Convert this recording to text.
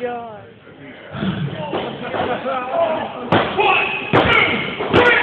God. One, two, three.